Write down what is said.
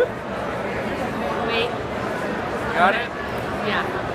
Wait. Got it? Yeah.